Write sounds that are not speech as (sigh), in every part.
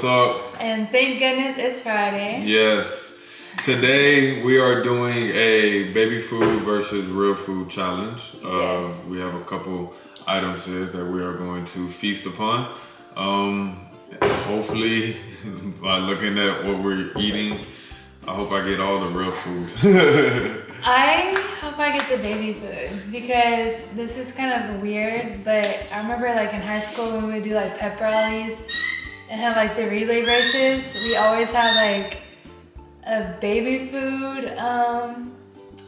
What's up? And thank goodness it's Friday. Yes. Today we are doing a baby food versus real food challenge. Uh, Yes. we have a couple items here that we are going to feast upon. Um, hopefully, (laughs) by looking at what we're eating, I hope I get all the real food. (laughs) I hope I get the baby food because this is kind of weird, but I remember like in high school when we would do like pep rallies and have like the relay races, we always have like a baby food um,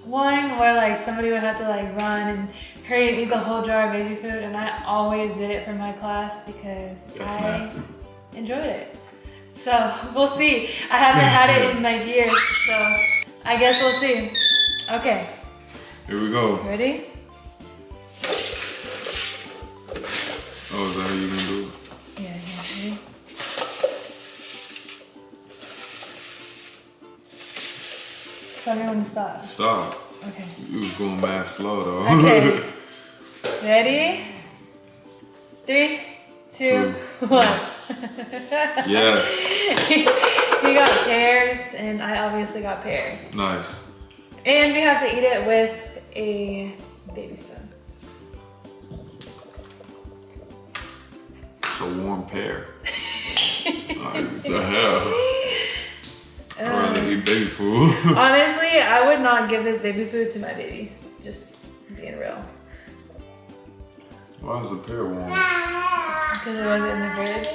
one where like somebody would have to like run and hurry and eat the whole jar of baby food and I always did it for my class because That's I nasty. enjoyed it. So (laughs) we'll see. I haven't had it in like years, so I guess we'll see. Okay, Here we go. ready? Tell me when to stop. Stop. Okay. You was going mad slow though. (laughs) Okay. (laughs) Ready? Three, two, one. (laughs) yes. he got pears, and I obviously got pears. Nice. And we have to eat it with a baby spoon. It's a warm pear. The hell? I'd rather eat baby food. (laughs) Honestly, I would not give this baby food to my baby. Just being real. Why is the pear warm? Because it wasn't in the fridge.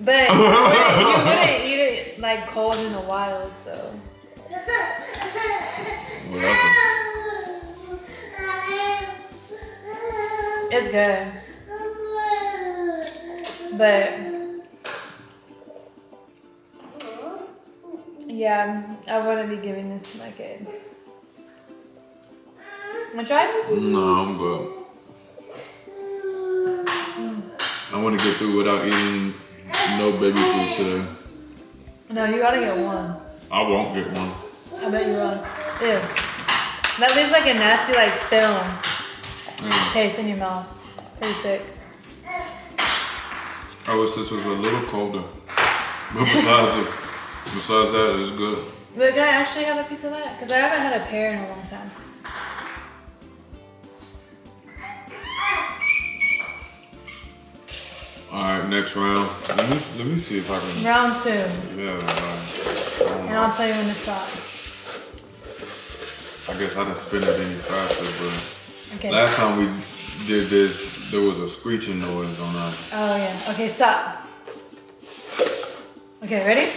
But you wouldn't, you wouldn't eat it like cold in the wild, so. It's good. But yeah, I wouldn't be giving this to my kid. Wanna try? No, I'm good. I want to get through without eating no baby food today. No, you gotta get one. I won't get one. I bet you won't. Ew. That leaves like a nasty like film Yeah. taste in your mouth. Pretty sick. I wish this was a little colder. But besides, it, besides that, it's good. But can I actually have a piece of that? Because I haven't had a pear in a long time. All right, next round. Let me let me see if I can. Round two. Yeah. Like, And. I'll tell you when to stop. I guess I didn't spin it any faster, but Okay. last time we did this, there was a screeching noise on our. Oh yeah. Okay, stop. Okay, ready?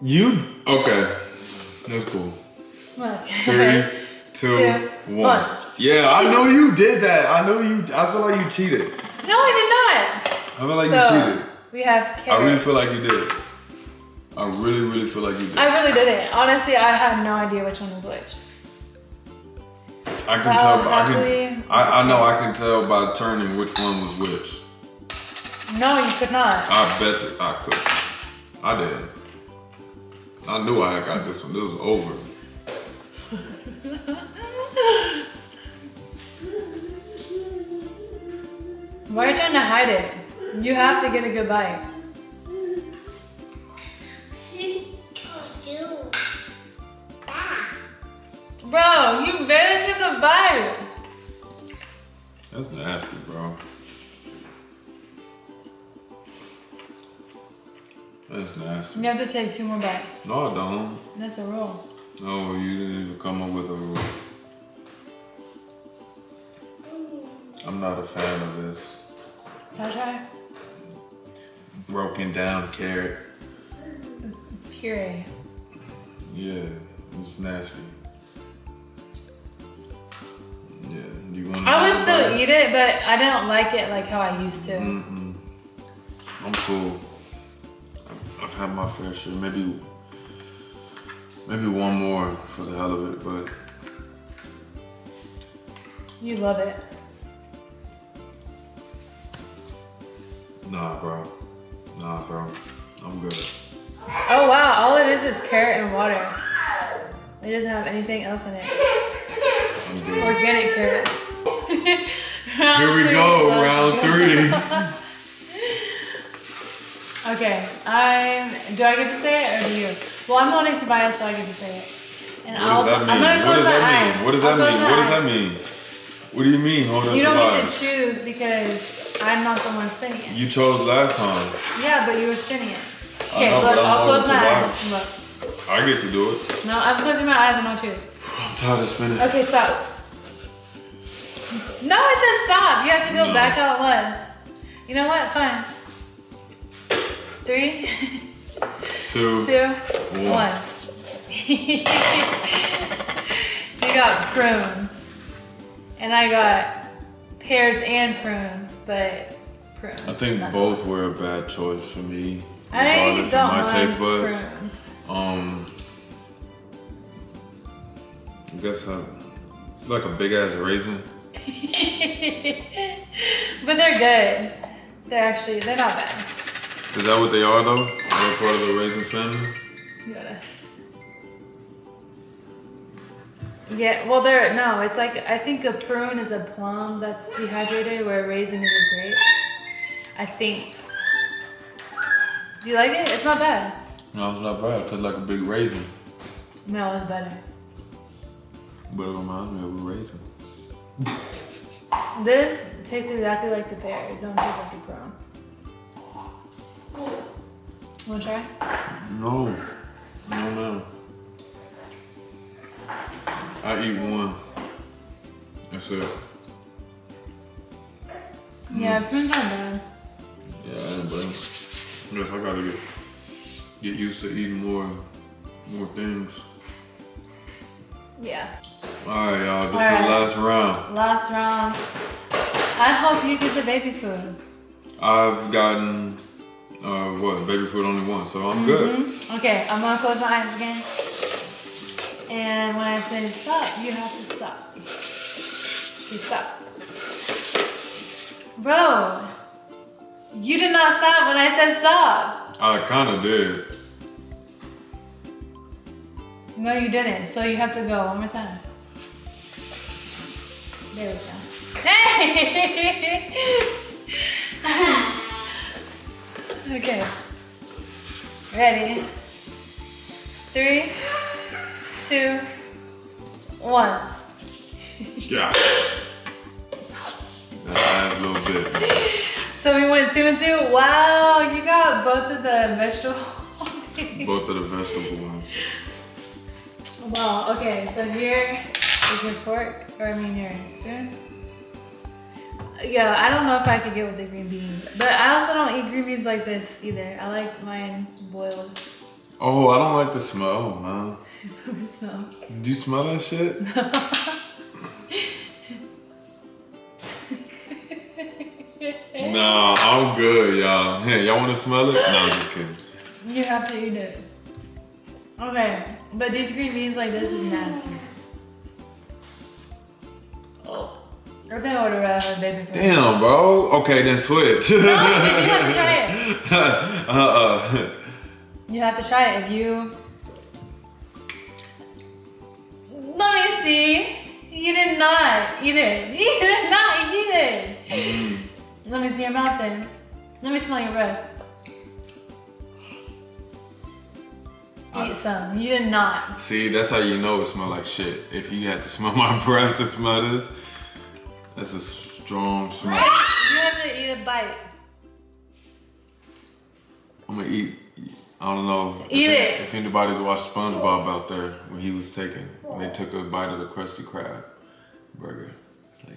You okay? That's cool. Look. Three, (laughs) two, Two, one. one. Yeah, I know you did that. I know you. I feel like you cheated. No, I did not. I feel like so you cheated. we have carrots. I really feel like you did. I really, really feel like you did. I really didn't. Honestly, I had no idea which one was which. I can Well, tell. I can. I, I know. I can tell by turning which one was which. No, you could not. I bet you I could. I did. I knew I had got this one. This was over. Why are you trying to hide it? You have to get a good bite. Bro, you barely took a bite. That's nasty, bro. That's nasty. You have to take two more bites. No, I don't. That's a rule. No, you didn't even come up with a rule. I'm not a fan of this Can I try? broken down carrot. It's puree. Yeah, it's nasty. Yeah, you want? I would still eat it, but I don't like it like how I used to. Mm-mm. I'm cool. I've- had my fair share. Maybe, maybe one more for the hell of it, but You love it. nah, bro. Nah, bro. I'm good. Oh wow, all it is is carrot and water. It doesn't have anything else in it. I'm good. Organic carrot. Here we go, (laughs) round three. (laughs) Okay, I'm. Do I get to say it or do you? Well, I'm holding Tobias, so I get to say it. And What I'll, does that mean? I'm gonna What does my that eyes. mean? What does I'll that mean? What does eyes. that mean? What do you mean? Hold on You don't get to choose because I'm not the one spinning it. You chose last time. Yeah, but you were spinning it. Okay, know, look, but I'm I'll close holding my eyes. Look. I get to do it. No, I'm closing my eyes and I'll choose. I'm tired of spinning. Okay, stop. No, it says stop. You have to go No. back out once. You know what? Fine. Three, Two. (laughs) two, One. one. (laughs) you got prunes. And I got pears and prunes, but prunes. I think both were a bad choice for me. I don't my taste buds. prunes. Um, I guess uh, it's like a big ass raisin. (laughs) but they're good. They're actually, they're not bad. Is that what they are though? Are they part of the raisin family? You gotta. Yeah, well, they're, No, it's like I think a prune is a plum that's dehydrated, where a raisin is a grape. I think. Do you like it? It's not bad. No, it's not bad. It tastes like a big raisin, No, it's better. but it reminds me of a raisin. This tastes exactly like the pear. It don't taste like a prune. Wanna try? No, no, no. I eat one. That's it. Yeah, prunes aren't bad. Yeah, I am, bro. Yes, I gotta get get used to eating more more things. Yeah. All right, y'all. This is the last round. Last round. I hope you get the baby food. I've gotten uh what baby food only once, so I'm good. Mhm. Okay, I'm gonna close my eyes again. And when I say stop, you have to stop. You stop. Bro, you did not stop when I said stop. I kind of did. No, you didn't. So you have to go one more time. There we go. Hey! (laughs) (laughs) okay. Ready? Three, two, one. (laughs) Yeah. That little bit. (laughs) So we went two and two. Wow, you got both of the vegetable. (laughs) Both of the vegetable ones. wow. Okay, so here is your fork, or I mean your spoon. Yeah, I don't know if I could get with the green beans, but I also don't eat green beans like this either. I like mine boiled. Oh, I don't like the smell, man. (laughs) so. Do you smell that shit? (laughs) No, I'm good, y'all. Hey, y'all want to smell it? No, I'm just kidding. You have to eat it. Okay, but these green beans like this is nasty. I think I would rather have baby food. Damn, bro. Okay, then switch. No, you have to try it. (laughs) uh-uh. You have to try it if you. Let me see. You did not eat (laughs) it. You did not eat it. Mm. Let me see your mouth then. Let me smell your breath. Eat some. You did not. See, that's how you know it smell like shit. If you had to smell my (laughs) breath to smell this, that's a strong smell. You have to eat a bite. I'm gonna eat. I don't know. Eat if, it. If anybody's watched SpongeBob out there when he was taking, when they took a bite of the Krusty Krab burger. It's like,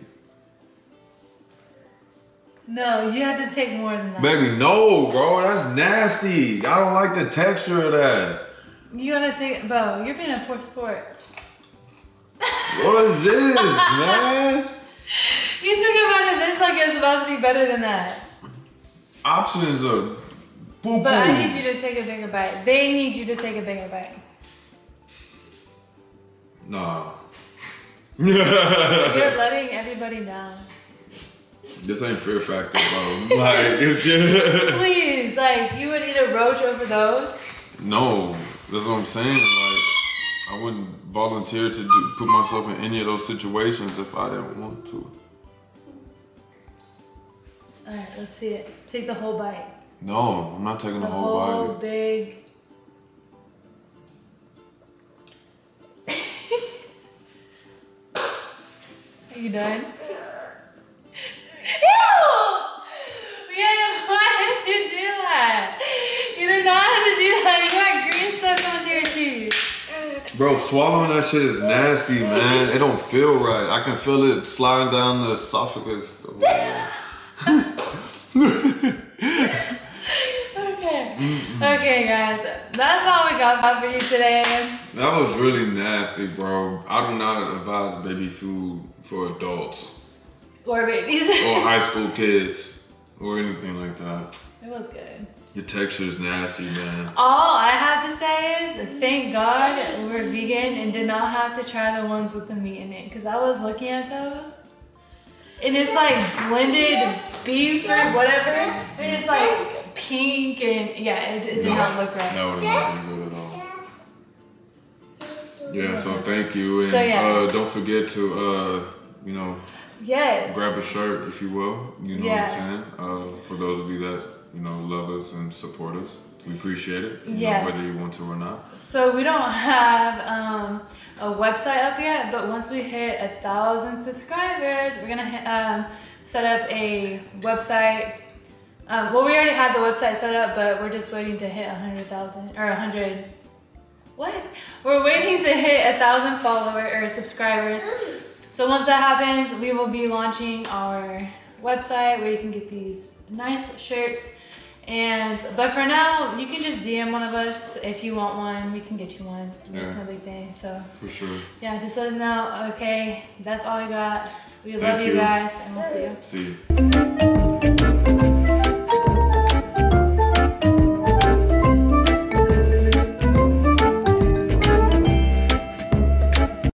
No, you have to take more than that. baby, no, bro, that's nasty. I don't like the texture of that. You gotta take, bro. You're being a poor sport. What is this, (laughs) man? You took a bite of this like it was about to be better than that. Options are boo But I need you to take a bigger bite. They need you to take a bigger bite. Nah. (laughs) You're (laughs) letting everybody down. this ain't Fear Factor, bro. (laughs) Like, just. Please, like you would eat a roach over those. No, that's what I'm saying. Like, I wouldn't volunteer to do, put myself in any of those situations if I didn't want to. All right, let's see it. Take the whole bite. No, I'm not taking the, The whole, whole bite. big. Are you done? Yeah, (laughs) why did you do that? You did not have to do that. You got green stuff on your teeth. Bro, swallowing that shit is nasty, man. It don't feel right. I can feel it sliding down the esophagus. Okay. Okay, guys. That's all we got for you today. That was really nasty, bro. I do not advise baby food for adults Or babies. or (laughs) high school kids or anything like that. it was good. Your texture is nasty, man. All I have to say is thank God we're vegan and did not have to try the ones with the meat in it. Because I was looking at those. And it's like blended beef or whatever. And it's like pink and yeah, it, it did not look right. That would not be good at all. Yeah, so thank you. And So, yeah. uh, don't forget to, uh, you know, Yes. grab a shirt if you will. You know Yeah. what I'm saying? Uh, for those of you that, you know, love us and support us, we appreciate it. You know, Yes. whether you want to or not. So we don't have um, a website up yet, but once we hit a thousand subscribers, we're gonna hit, um, set up a website. Um, well, we already had the website set up, but we're just waiting to hit a hundred thousand or a hundred. What? We're waiting to hit a thousand follower or subscribers. So once that happens, we will be launching our website where you can get these nice shirts. And but for now, you can just DM one of us if you want one. We can get you one. Yeah. It's no big thing. So For sure. yeah, just let us know. Okay, that's all we got. We Thank love you you. guys, and we'll see you. See you.